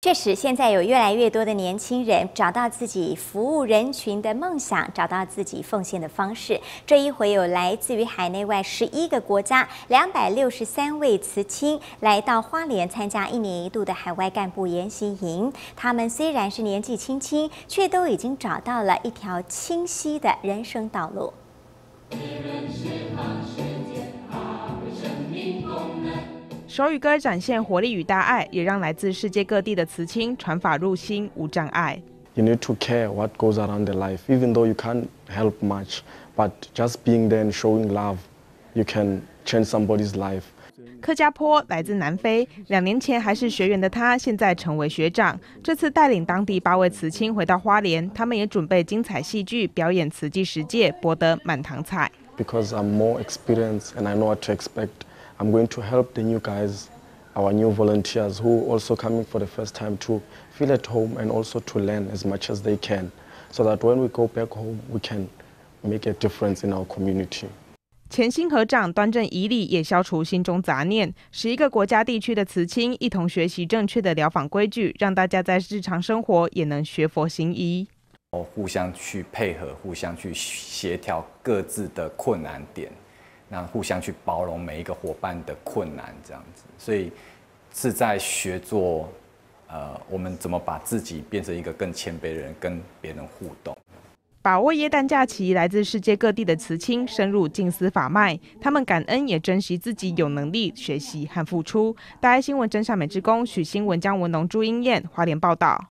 确实，现在有越来越多的年轻人找到自己服务人群的梦想，找到自己奉献的方式。这一回有来自于海内外十一个国家两百六十三位慈青来到花莲参加一年一度的海外干部研习营。他们虽然是年纪轻轻，却都已经找到了一条清晰的人生道路。手语歌展现活力与大爱，也让来自世界各地的慈青传法入心，无障碍。You need to care what goes around their life, even though you can't help much, but just being there and showing love, you can change somebody's life. 柯家坡来自南非，两年前还是学员的他，现在成为学长。这次带领当地八位慈青回到花莲，他们也准备精彩戏剧表演慈济十届，博得满堂彩。Because I'm more experienced and I know what to expect. I'm going to help the new guys, our new volunteers who also coming for the first time to feel at home and also to learn as much as they can so that when we go back home, we can make a difference in our community. 前新合长端正仪礼，也消除心中杂念。十一个国家地区的慈青一同学习正确的疗法规矩，让大家在日常生活也能学佛行医。哦，互相去配合，互相去协调各自的困难点。那互相去包容每一个伙伴的困难，这样子，所以是在学做，呃，我们怎么把自己变成一个更谦卑的人，跟别人互动。把握耶诞假期，来自世界各地的慈青深入静思法脉，他们感恩也珍惜自己有能力学习和付出。大爱新闻真善美之工许新文、江文龙、朱英燕，华联报道。